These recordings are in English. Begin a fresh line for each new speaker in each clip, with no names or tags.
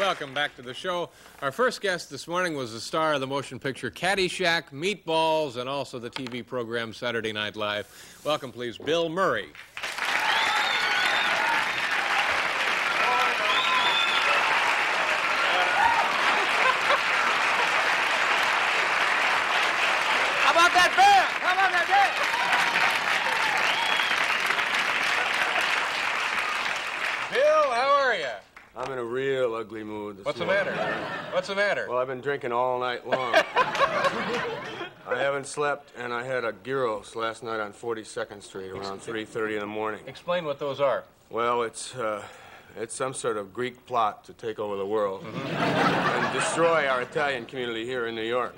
Welcome back to the show. Our first guest this morning was the star of the motion picture Caddyshack, Meatballs, and also the TV program Saturday Night Live. Welcome, please, Bill Murray.
How about that band? How about that band?
Bill, how are you?
I'm in a real ugly mood. This
What's the
morning.
matter? What's the matter?
Well, I've been drinking all night long. I haven't slept, and I had a gyros last night on 42nd Street around 3:30 in the morning.
Explain what those are.
Well, it's uh, it's some sort of Greek plot to take over the world and destroy our Italian community here in New York.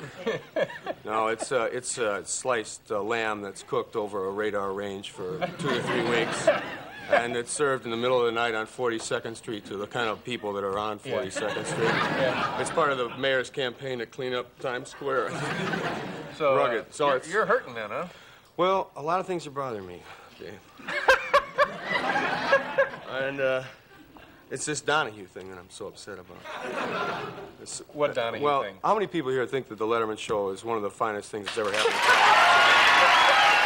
no, it's uh, it's uh, sliced uh, lamb that's cooked over a radar range for two to three weeks. And it's served in the middle of the night on 42nd Street to the kind of people that are on 42nd Street. It's part of the mayor's campaign to clean up Times Square.
So, uh,
So
you're,
it's-
you're hurting then, huh?
Well, a lot of things are bothering me, Dave. and uh, it's this Donahue thing that I'm so upset about. It's-
What Donahue
well,
thing?
how many people here think that the Letterman Show is one of the finest things that's ever happened?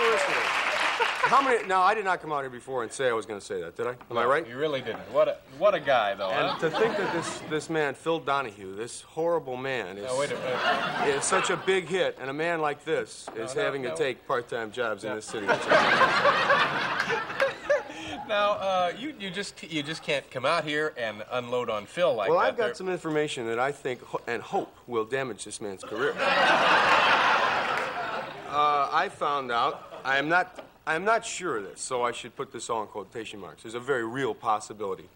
unsolicited. How many? Now, I did not come out here before and say I was going to say that, did I? Am I right?
You really didn't. What a what a guy, though.
And
huh?
to think that this, this man, Phil Donahue, this horrible man, is,
Now wait a minute.
is such a big hit, and a man like this is
no,
having
no.
to take part-time jobs in this city.
Now, uh, you you just you just can't come out here and unload on Phil like
well,
that.
Well, I've got
There-
some information that I think ho- and hope will damage this man's career. uh, I found out. I am not. I am not sure of this, so I should put this all in quotation marks. There's a very real possibility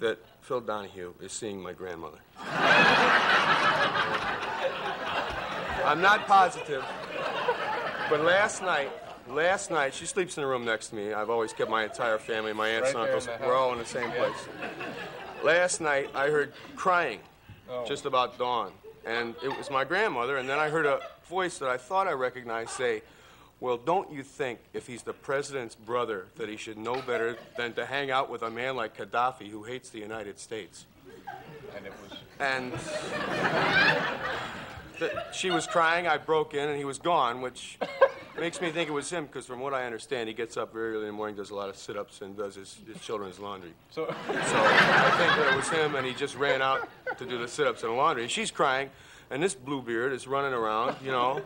that Phil Donahue is seeing my grandmother. I'm not positive, but last night, last night she sleeps in the room next to me. I've always kept my entire family, my aunts
Right
and uncles. We're all in the same place. Last night I heard crying
Oh.
just about dawn, and it was my grandmother. And then I heard a voice that I thought I recognized say, "Well, don't you think if he's the president's brother that he should know better than to hang out with a man like Gaddafi who hates the United States?"
and it was
and th- she was crying. I broke in, and he was gone, which makes me think it was him, because from what I understand, he gets up very early in the morning, does a lot of sit-ups, and does his, his children's laundry.
so.
So I think that it was him, and he just ran out to do the sit-ups and the laundry. And she's crying, and this Bluebeard is running around, you know,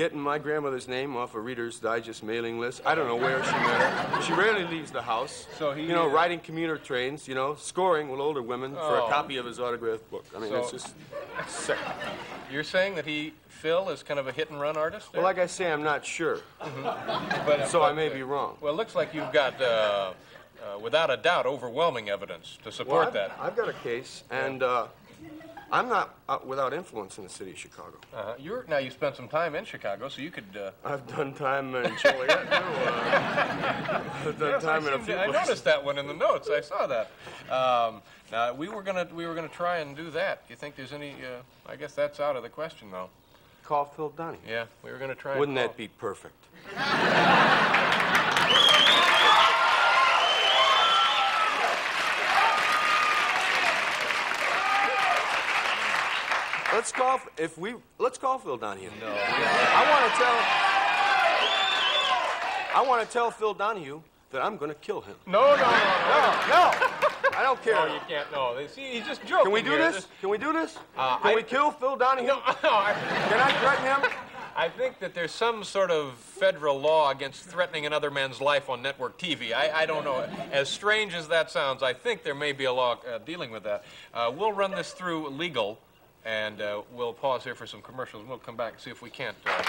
getting my grandmother's name off a Reader's Digest mailing list. I don't know where she met her. She rarely leaves the house.
So he,
you know,
uh,
riding commuter trains, you know, scoring with older women for
Oh.
a copy of his autographed book. I mean,
So-
it's just sick.
You're saying that he Phil is kind of a hit and run artist.
Well, like I say, I'm not sure,
but,
so I may
uh,
be wrong.
Well, it looks like you've got, uh, uh, without a doubt, overwhelming evidence to
Well,
support
I've,
that.
I've got a case, and uh, I'm not uh, without influence in the city of Chicago.
Uh-huh. You're now you spent some time in Chicago, so you could. Uh,
I've done time in Joliet, too. Uh, I've done
yes, I,
in a few
to- I noticed that one in the notes. I saw that. Um, now we were gonna we were gonna try and do that. Do you think there's any? Uh, I guess that's out of the question, though.
Call Phil Donahue.
Yeah, we were gonna try.
Wouldn't that be perfect? Let's call if we let's call Phil Donahue.
No.
I want to tell I want to tell Phil Donahue that I'm going to kill him.
No, no, no, no.
No, no. I don't care.
No, you can't. No, See, he's just joking.
Can we do
here.
this? Can we do this?
Uh,
Can
I-
we kill Phil Donahue?
No, no. I,
Can I threaten him?
I think that there's some sort of federal law against threatening another man's life on network TV. I, I don't know. As strange as that sounds, I think there may be a law uh, dealing with that. Uh, we'll run this through legal, and uh, we'll pause here for some commercials. And we'll come back and see if we can't. Uh,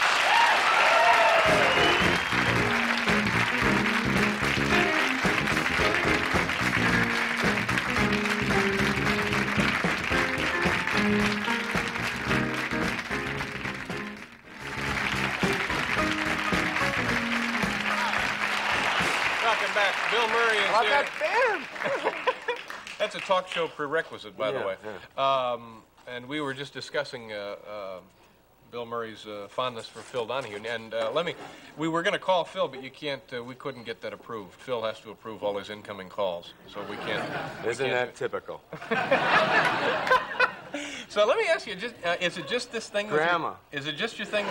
Welcome back. Bill Murray is here.
that?
That's a talk show prerequisite, by the
Yeah,
way. Um, and we were just discussing uh, uh, Bill Murray's uh, fondness for Phil Donahue. And uh, let me, we were going to call Phil, but you can't, uh, we couldn't get that approved. Phil has to approve all his incoming calls, so we can't.
Isn't
can't
that typical?
So let me ask you, just, uh, is it just this thing? your-
Grandma.
Is it just your thing?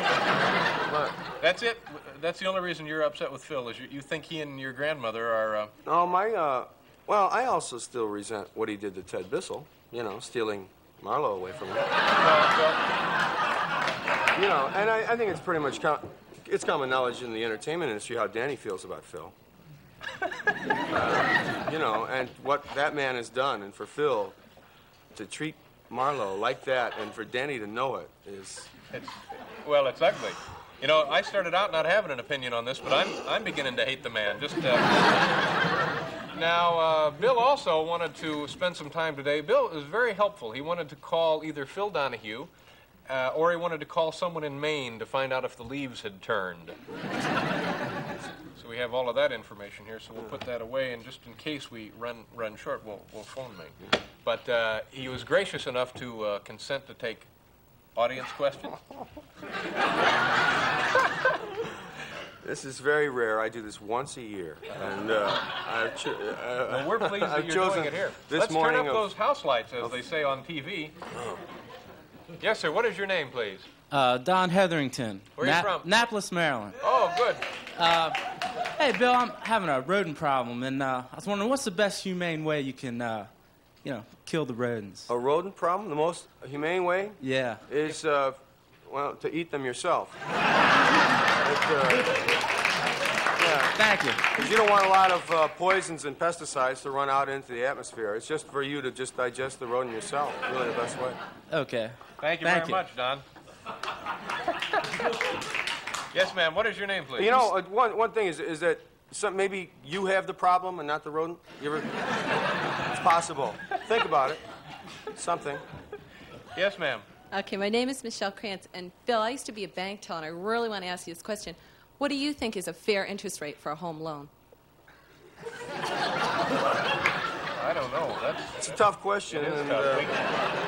Look,
That's it? That's the only reason you're upset with Phil, is you, you think he and your grandmother are, uh,
no, my, uh, well, I also still resent what he did to Ted Bessell, you know, stealing Marlo away from him.
well,
You know, and I, I think it's pretty much, com- it's common knowledge in the entertainment industry how Danny feels about Phil. Uh, you know, and what that man has done, and for Phil to treat Marlo like that, and for Danny to know it, is
It's, well, it's ugly. You know, I started out not having an opinion on this, but I'm, I'm beginning to hate the man. Just uh... now, uh, Bill also wanted to spend some time today. Bill is very helpful. He wanted to call either Phil Donahue, uh, or he wanted to call someone in Maine to find out if the leaves had turned. so we have all of that information here. So we'll put that away, and just in case we run run short, we'll, we'll phone me. But uh, he was gracious enough to uh, consent to take audience questions.
This is very rare. I do this once a year, and uh, I've cho- uh,
Well, we're pleased that
I've
you're
chosen
doing it here.
This
Let's
morning
turn up
of,
those house lights, as they say on TV. Yes, sir. What is your name, please?
Uh, Don Hetherington.
Where are you from?
Annapolis, Maryland.
Oh, good.
Hey, Bill, I'm having a rodent problem, and uh, I was wondering what's the best humane way you can, uh, you know, kill the rodents?
a rodent problem. The most humane way
Yeah.
is, uh, well, to eat them yourself. It, uh, yeah,
Thank you.
'cause you don't want a lot of uh, poisons and pesticides to run out into the atmosphere. It's just for you to just digest the rodent yourself. Really, the best way.
Okay.
Thank you
Thank
very
you.
much, Don. yes, ma'am. What is your name, please?
You know, uh, one, one thing is, is that some, maybe you have the problem and not the rodent. You ever? It's possible. Think about it. Something.
Yes, ma'am.
Okay, my name is Michelle Krantz, and Phil, I used to be a bank teller, and I really want to ask you this question. What do you think is a fair interest rate for a home loan?
I don't know. That's
It's a tough question. and,
tough.
uh,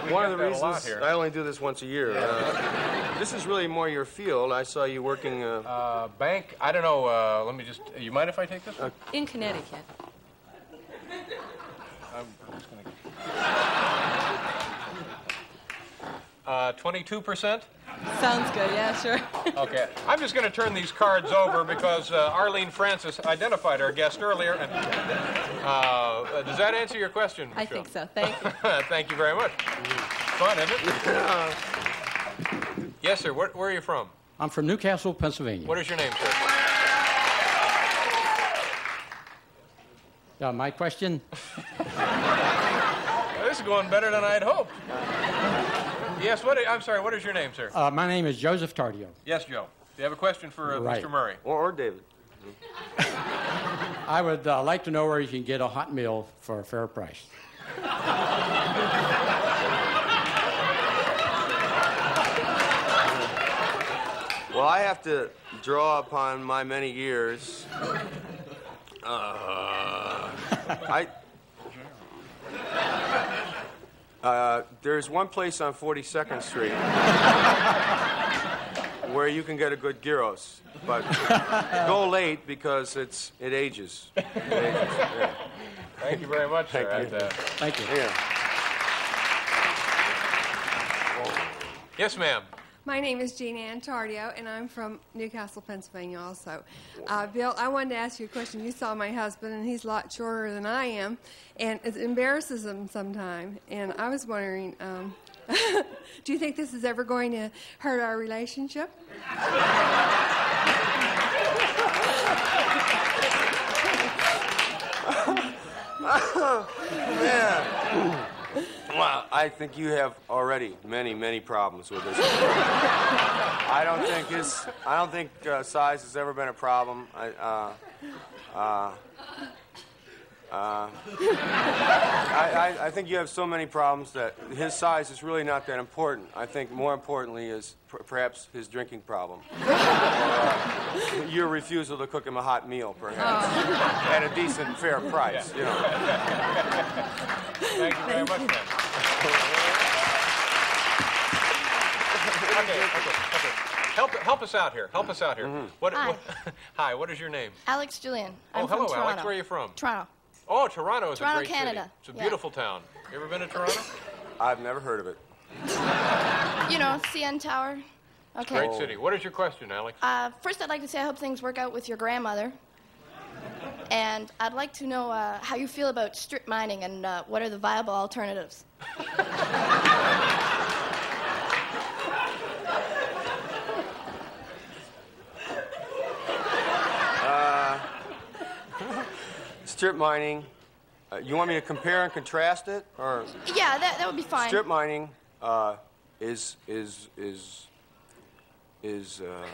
We, we
one
get
of the
that a lot
reasons. I only do this once a year. Uh, this is really more your field. I saw you working. Uh,
Uh, bank. I don't know. Uh, let me just. You mind if I take this? one?
In Connecticut.
I'm just gonna. Uh, twenty-two percent.
Sounds good, yeah, sure.
Okay. I'm just going to turn these cards over because uh, Arlene Francis identified our guest earlier. And, uh, does that answer your question?
I think so. Thank you.
Thank you very much. Fun, isn't it? yes, sir. Where, where are you from?
I'm from Newcastle, Pennsylvania.
What is your name, sir?
Uh, my question?
This is going better than I'd hoped. Yes. What? I'm sorry. What is your name, sir?
Uh, my name is Joseph Tardio.
Yes, Joe. Do you have a question for uh,
Right.
Mr. Murray?
or, or David.
I would uh, like to know where you can get a hot meal for a fair price.
Well, I have to draw upon my many years. Uh, I. Uh, there's one place on 42nd Street where you can get a good gyros, but go late because it's it ages. It ages. Yeah.
Thank you very much, sir.
Thank you.
And, uh,
Thank you.
Yeah.
yes, ma'am.
My name is Jean Ann Tardio, and I'm from Newcastle, Pennsylvania, also. Uh, Bill, I wanted to ask you a question. You saw my husband, and he's a lot shorter than I am, and it embarrasses him sometimes. And I was wondering, um, do you think this is ever going to hurt our relationship?
Man. I think you have already many, many problems with this. I don't think his, I don't think uh, size has ever been a problem. I, uh, uh, uh, I, I, I think you have so many problems that his size is really not that important. I think more importantly is per- perhaps his drinking problem. Uh, your refusal to cook him a hot meal, perhaps, at a decent, fair price. You know.
Thank you very much, ma'am. okay, okay, okay. Help, help us out here. Help us out here. What,
Hi.
what- hi, what is your name?
Alex Julian. I'm
oh,
from
hello,
Toronto.
Alex. Where are you from?
Toronto.
Oh, Toronto is
Toronto,
a great
Canada.
city. It's a
Yeah.
beautiful town. You ever been to Toronto?
I've never heard of it.
You know, CN Tower. Okay.
Great city. What is your question, Alex?
Uh, first, I'd like to say I hope things work out with your grandmother. And I'd like to know uh, how you feel about strip mining and uh, what are the viable alternatives.
Strip mining. Uh, you want me to compare and contrast it, or
Yeah, that, that would be fine.
strip mining uh, is is is is uh,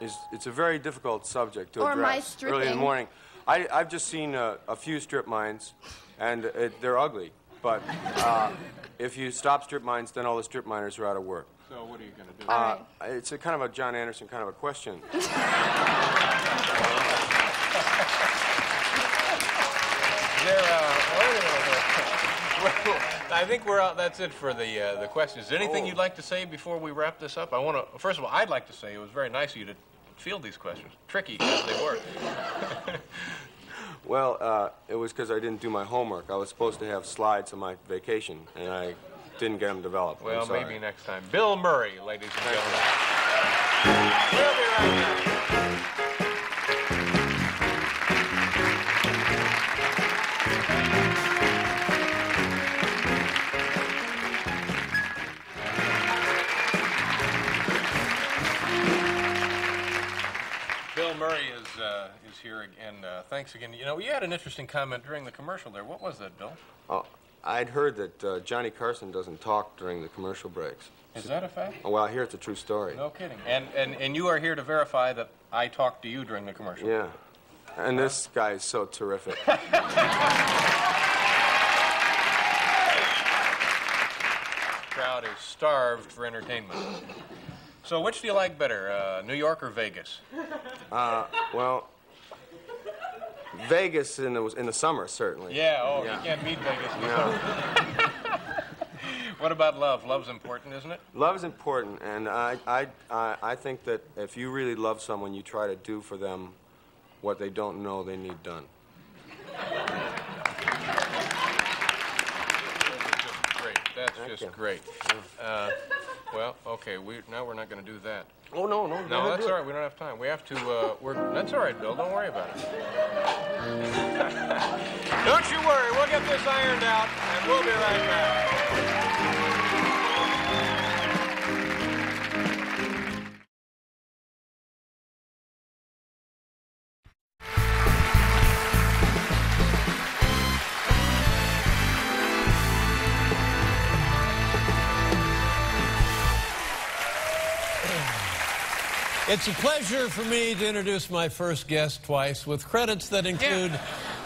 is it's a very difficult subject to
Or my
address early in the morning. I, I've just seen uh, a few strip mines, and it, they're ugly. But uh, if you stop strip mines, then all the strip miners are out of work.
So what are you going to do?
Uh,
right.
it's a kind of a John Anderson kind of a question.
Well, I think we're out. That's it for the uh, the questions. Is there anything
Oh.
you'd like to say before we wrap this up? I want to. First of all, I'd like to say it was very nice of you to field these questions, tricky as they were.
Well, uh, it was because I didn't do my homework. I was supposed to have slides on my vacation, and I didn't get them developed.
Well, maybe next time. Bill Murray, ladies and gentlemen. We'll be right back. Murray is uh, is here again. Uh, thanks again. You know, you had an interesting comment during the commercial there. What was that, Bill?
Oh, I'd heard that uh, Johnny Carson doesn't talk during the commercial breaks.
Is that a fact?
Oh, well, I hear it's a true story.
No kidding. And, and and you are here to verify that I talked to you during the commercial.
Yeah. And this guy is so terrific.
crowd is starved for entertainment. So, which do you like better, uh, New York or Vegas?
well, Vegas in the, in the summer, certainly.
Yeah, oh,
Yeah.
you can't beat Vegas.
Yeah.
What about love? Love's important, isn't it?
Love is important, and I, I, I, I think that if you really love someone, you try to do for them what they don't know they need done.
That's just Great. That's
Thank
just
you.
great. Uh, well, okay. We now we're not going to do that.
Oh, no, no.
No, that's all right. We don't have time. We have to. Uh, we're. That's all right, Bill. Don't worry about it. don't you worry. We'll get this ironed out, and we'll be right back.
It's a pleasure for me to introduce my first guest twice with credits that include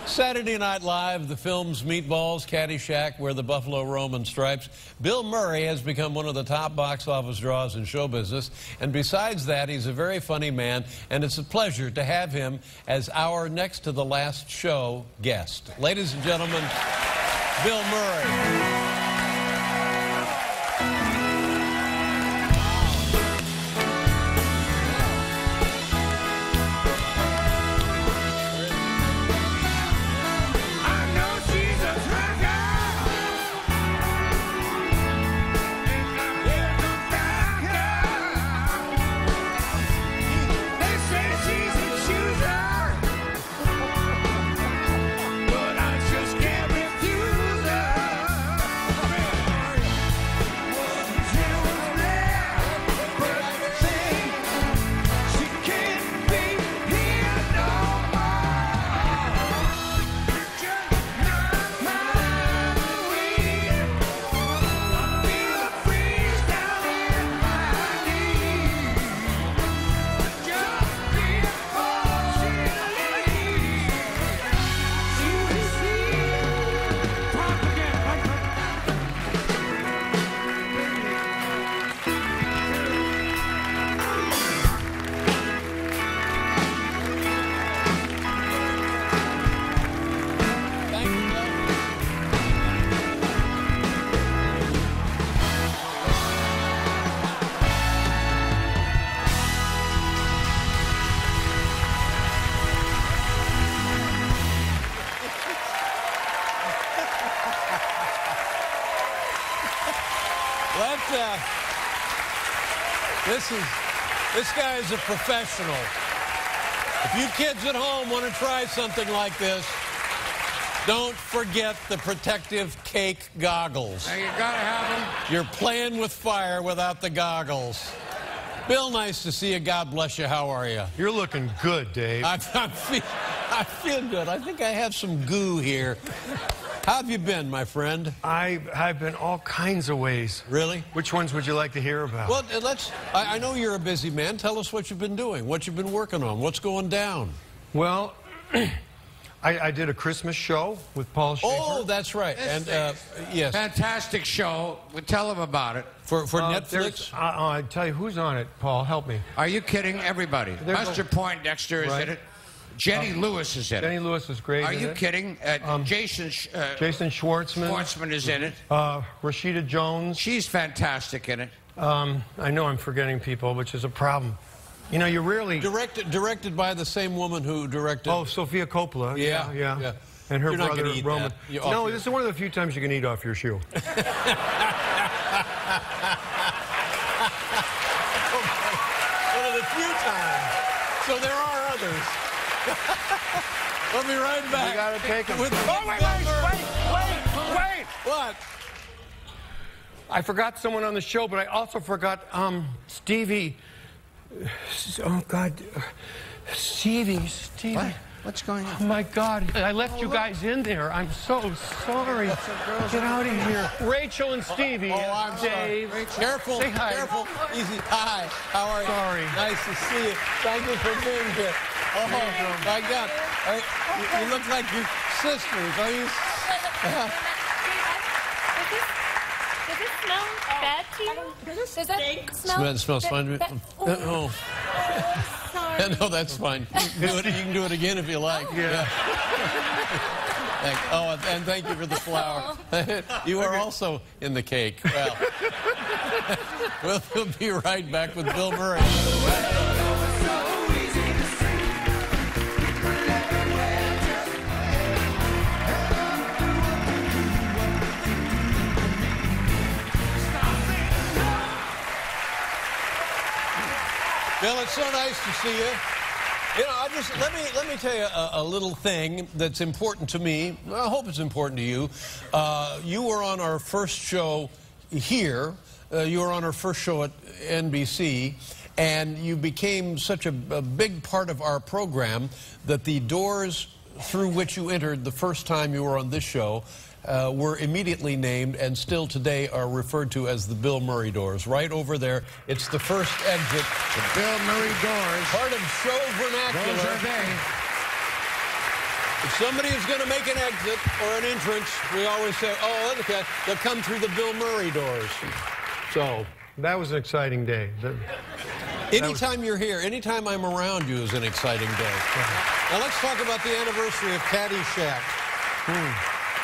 Saturday Night Live, the films Meatballs, Caddyshack, Where the Buffalo Roam and Stripes. Bill Murray has become one of the top box office draws in show business. And besides that, he's a very funny man, and it's a pleasure to have him as our next to the last show guest. Ladies and gentlemen, Bill Murray. This is, this guy is a professional. If you kids at home want to try something like this, don't forget the protective cake goggles.
Now, you gotta have them.
You're playing with fire without the goggles. Bill, nice to see you. God bless you. How are you?
You're looking good, Dave.
I, I, feel, I feel good. I think I have some goo here. How have you been, my friend?
I, I've been all kinds of ways.
Really?
Which ones would you like to hear about?
Well, uh, let's. I, I know you're a busy man. Tell us what you've been doing, what you've been working on, what's going down.
Well, I, I did a Christmas show with Paul Shaffer.
Oh, that's right. And uh, yes,
Fantastic show. Well, Tell them about it.
for for
Uh,
Netflix.
there's- Uh, uh, I tell you, who's on it? Paul, help me.
Are you kidding? Everybody.
There's
Buster
a-
Poindexter is
Right.
in it. Jenny Lewis is in
Jenny
it.
Jenny Lewis is great.
Are you
it.
kidding? Uh, Jason Sh- uh,
Jason Schwartzman.
Schwartzman is in it.
Uh, Rashida Jones.
She's fantastic in it.
Um, I know I'm forgetting people, which is a problem. You know, you rarely.
Directed directed by the same woman who directed.
Oh, Sofia Coppola.
Yeah,
yeah.
yeah.
And her
You're
brother Roman.
that. You're off
No,
your-
this is one of the few times you can eat off your shoe.
One of the few times. So there are others. We'll be right back.
You gotta take 'em.
With
Oh, wait, wait, wait, wait, wait.
What?
I forgot someone on the show, but I also forgot um, Stevie. Oh God, Stevie, Stevie.
What? What's going on?
Oh my God! I left you guys in there. I'm so sorry. Get out of here, Rachel and Stevie.
Oh, I'm
Dave.
sorry. Careful,
Say hi.
careful. Easy. Hi. How are you?
Sorry.
Nice to see you. Thank you for being here. Oh, my God. Are- you, you look like your sisters. Are you?
Does it smell bad to you? Does it smell?
Smell- smells fine to me.
bad?
Oh.
Sorry.
no, that's fine. You can, do it, you can do it again if you like. Yeah. Thank, oh, and, and thank you for the flower. Oh. you are also in the cake. Well, we'll, we'll be right back with Bill Murray. Bill, it's so nice to see you. You know, I just let me let me tell you a, a little thing that's important to me. I hope it's important to you. Uh, you were on our first show here. Uh, you were on our first show at NBC, and you became such a, a big part of our program that the doors through which you entered the first time you were on this show uh, were immediately named and still today are referred to as the Bill Murray doors. Right over there, it's the first exit.
The Bill Murray doors.
Part of show vernacular.
Those are they.
If somebody is going to make an exit or an entrance, we always say, oh, okay, they'll come through the Bill Murray doors.
So that was an exciting day. The-
Anytime you're here, anytime I'm around you is an exciting day. Now let's talk about the anniversary of Caddyshack.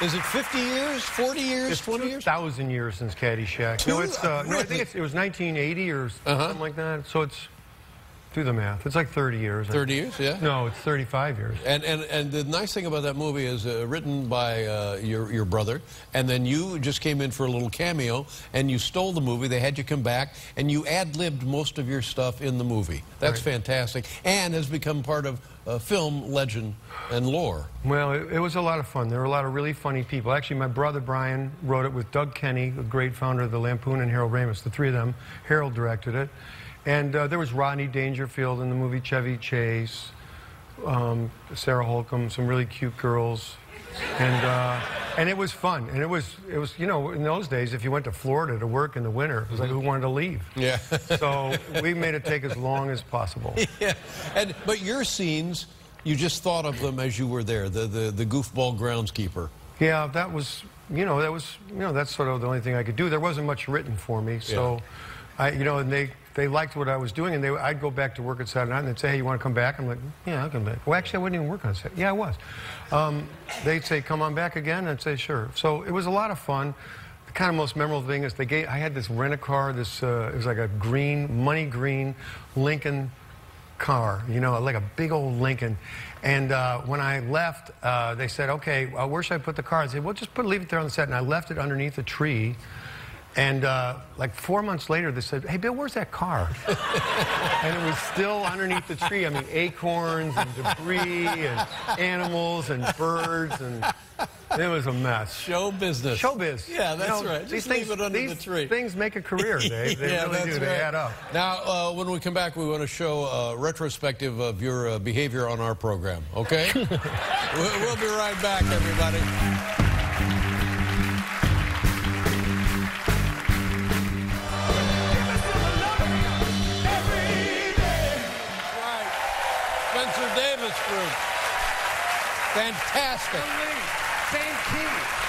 Is it 50 years, 40 years,
It's
20 years?
2,000 years since Caddyshack. No,
Two-
it's, uh, no, I think it's, it was 1980 or
Uh-huh.
something like that. So it's, do the math. It's like 30 years.
30 years, yeah.
No, it's 35 years.
And, and, and the nice thing about that movie is uh, written by uh, your, your brother, and then you just came in for a little cameo, and you stole the movie. They had you come back, and you ad-libbed most of your stuff in the movie. That's
Right.
fantastic, and has become part of uh, film legend and lore.
Well, it, it was a lot of fun. There were a lot of really funny people. Actually, my brother Brian wrote it with Doug Kenney, a great founder of the Lampoon, and Harold Ramis. The three of them. Harold directed it. And uh, there was Rodney Dangerfield in the movie, Chevy Chase, um, Sarah Holcomb, some really cute girls. And, uh, and it was fun. And it was, it was, you know, in those days, if you went to Florida to work in the winter, it was like who wanted to leave?
Yeah.
So we made it take as long as possible.
yeah. And, but your scenes, you just thought of them as you were there, the, the, the goofball groundskeeper.
Yeah, that was, you know, that was, you know, that's sort of the only thing I could do. There wasn't much written for me, so, I, you know, and they, they liked what I was doing, and they, I'd go back to work at Saturday night, and they'd say, hey, you want to come back? I'm like, yeah, I'll come back. Well, actually, I wouldn't even work on Saturday. Yeah, I was. Um, they'd say, come on back again, and I'd say, sure. So it was a lot of fun. The kind of most memorable thing is they gave, I had this rent-a-car, this, uh, it was like a green, money green Lincoln car, you know, like a big old Lincoln. And uh, when I left, uh, they said, okay, uh, where should I put the car? I said, well, just put, leave it there on the set. And I left it underneath a tree. And uh, like four months later, they said, "Hey, Bill, where's that car?" and it was still underneath the tree. I mean, acorns and debris and animals and birds and it was a mess.
Show business.
Showbiz.
Yeah, that's
You know,
right.
These
Just
things,
leave it under the tree.
things make a career, Dave. They
yeah,
really do. They
right.
add up.
Now, uh, when we come back, we want to show a retrospective of your uh, behavior on our program, okay? we'll be right back, everybody. Spencer Davis Fantastic.
Same key.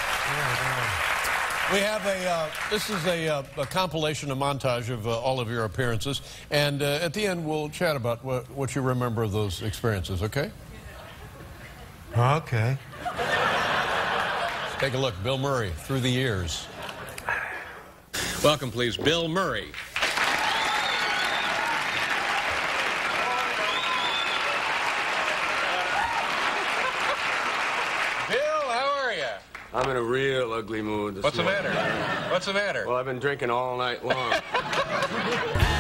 We have a, uh, this is a, uh, a compilation, a montage of uh, all of your appearances. And uh, at the end, we'll chat about what, what you remember of those experiences, okay?
Okay.
Take a look. Bill Murray, Through the Years.
Welcome, please, Bill Murray. Bill, how are you?
I'm in a real ugly mood this
What's the matter? What's the matter?
Well, I've been drinking all night long.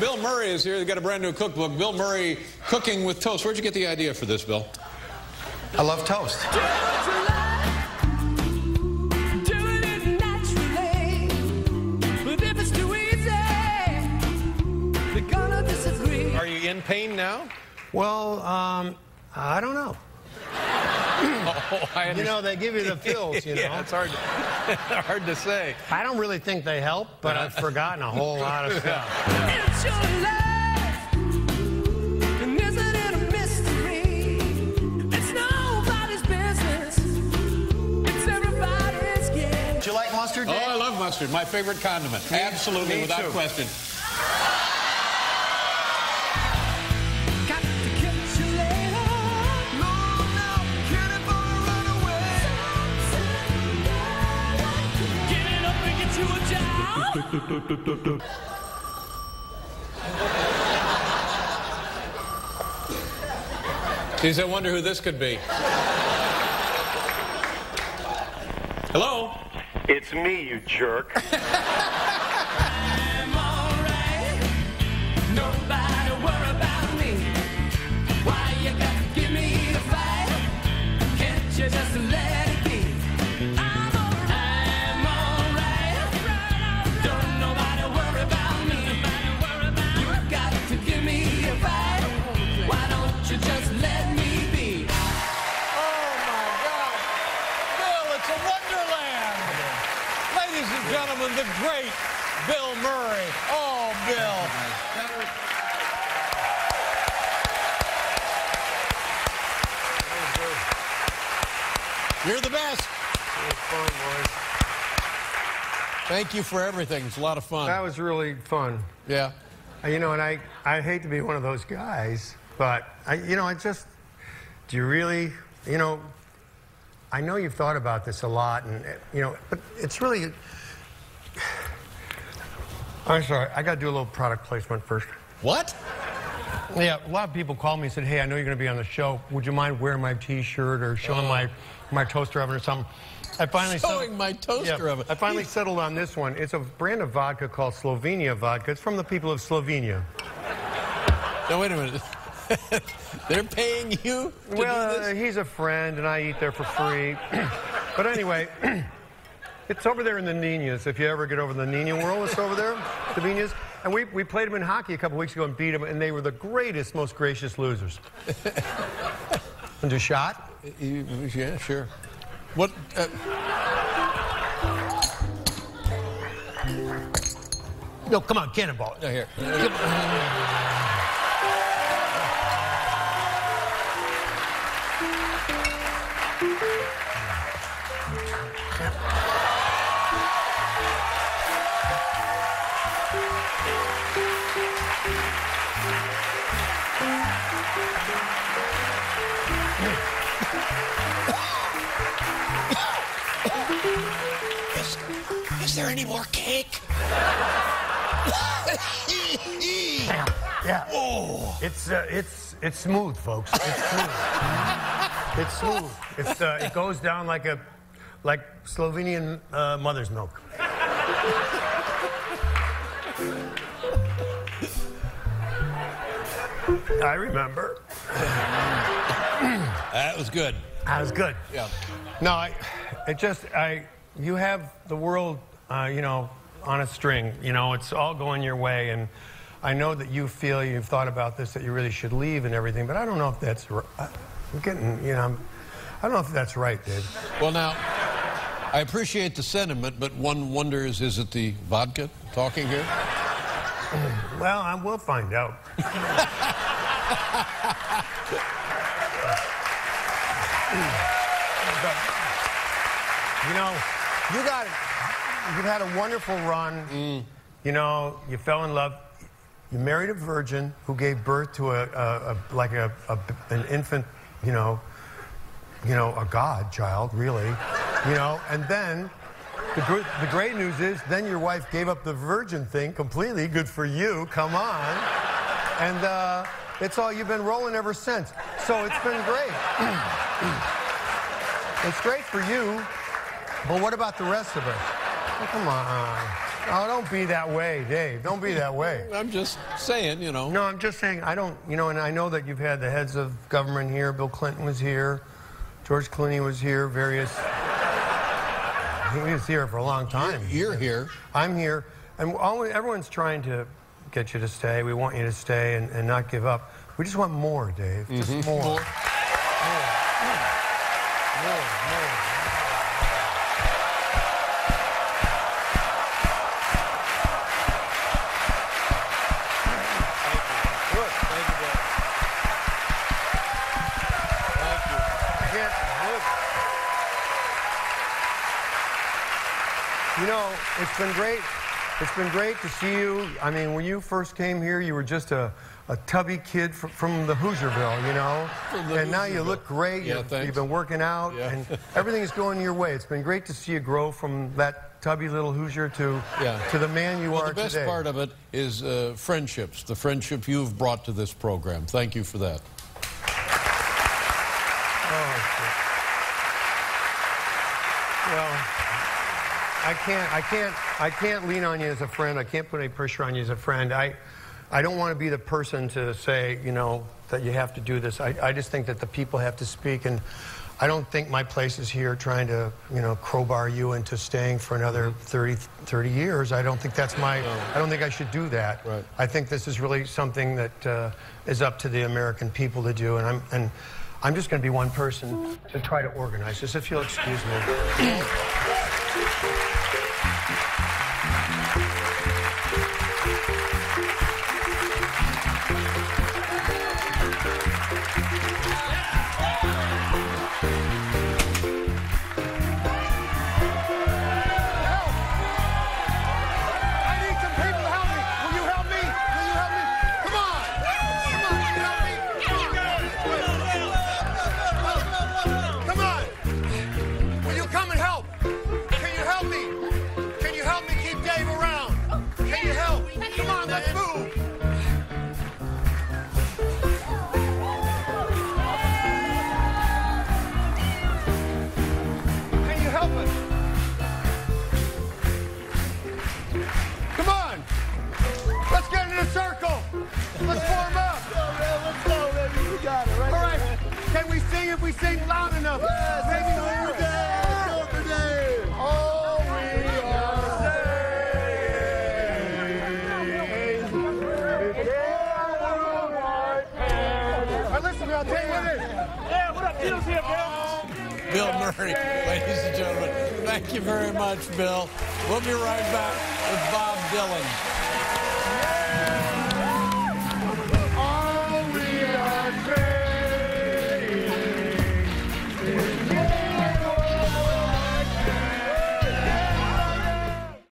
Bill Murray is here. They got a brand new cookbook. Bill Murray Cooking with Toast. Where'd you get the idea for this, Bill?
I love toast.
In pain now?
Well, um, I don't know.
Oh, I
You know, they give you the pills, you know.
yeah, it's hard to, hard to say.
I don't really think they help, but I've forgotten a whole lot of stuff. Do you like mustard,
Oh, I love mustard. My favorite condiment. Absolutely,
me
without
too.
question. Geez, I wonder who this could be. Hello?
It's me, you jerk.
and gentlemen, the great Bill Murray. Oh, Bill. You're the best. Thank you for everything. It's a lot of fun.
That was really fun.
yeah.
Uh, You know, and I, I hate to be one of those guys, but I, you know, I just, do you really, you know, I know you've thought about this a lot, and you know, but it's really. I'm sorry, I got to do a little product placement first.
What?
Yeah, a lot of people called me and said, "Hey, I know you're going to be on the show. Would you mind wearing my T-shirt or showing
Oh.
my my toaster oven or something?" I finally settled-
Showing my toaster
Yeah,
oven.
I finally settled on this one. It's a brand of vodka called Slovenia vodka. It's from the people of Slovenia.
Now, wait a minute. They're paying you to
well, uh, he's a friend, and I eat there for free. but anyway, it's over there in the Ninas. If you ever get over the Nina world, it's over there, the Ninas. And we, we played them in hockey a couple weeks ago and beat them, and they were the greatest, most gracious losers. and a shot?
Yeah, sure. What? Uh,
No, come on, cannonball.
no, here. There any more cake?
Yeah. yeah.
Oh.
It's uh, it's it's smooth, folks. It's smooth. it's smooth. It's uh, it goes down like a like Slovenian uh, mother's milk. I remember.
That was good.
That was good.
Yeah.
No, I, it just, I, you have the world, uh, you know, on a string. You know, it's all going your way, and I know that you feel you've thought about this that you really should leave and everything, but I don't know if that's. ri- I- I'm getting, you know, I'm, I don't know if that's right, Dave.
Well, now, I appreciate the sentiment, but one wonders is it the vodka talking here?
Well, I will find out. You know, you got you've had a wonderful run. You know, you fell in love. You married a virgin who gave birth to a, a, a like a, a an infant. You know, you know, a god child, really. You know, and then the, gr- the great news is then your wife gave up the virgin thing completely. Good for you. Come on. And uh, it's all you've been rolling ever since. So it's been great. it's great for you. But what about the rest of us? Oh, come on. Oh, don't be that way, Dave. Don't be that way.
I'm just saying, you know.
No, I'm just saying, I don't, you know, and I know that you've had the heads of government here. Bill Clinton was here. George Clooney was here. Various. He was here for a long time.
You're here.
I'm here. And all, everyone's trying to get you to stay. We want you to stay and, and not give up. We just want more, Dave. Just
Mhm.
more.
More.
Know, it's been great. It's been great to see you. I mean, when you first came here, you were just a, a tubby kid from, from the Hoosierville, you know? And now you look great.
Yeah,
You've-
thanks.
You've been working out,
Yeah.
and everything is going your way. It's been great to see you grow from that tubby little Hoosier to,
Yeah.
to the man you
well,
are
the best
today.
part of it is uh, friendships, the friendship you've brought to this program. Thank you for that.
Well, I can't, I can't, I can't lean on you as a friend. I can't put any pressure on you as a friend. I, I don't want to be the person to say, you know, that you have to do this. I, I just think that the people have to speak, and I don't think my place is here trying to, you know, crowbar you into staying for another 30, 30 years. I don't think that's my. I don't think I should do that.
Right.
I think this is really something that uh, is up to the American people to do, and I'm and. I'm just going to be one person to try to organize this, if you'll excuse me.
we sing if we sing loud enough? Maybe we will. Oh, we are saved. All right, listen, I'll tell you what it is. Yeah, what up? Beatles here, Bill.
Bill Murray, ladies and gentlemen. Thank you very much, Bill. We'll be right back with Bob Dylan.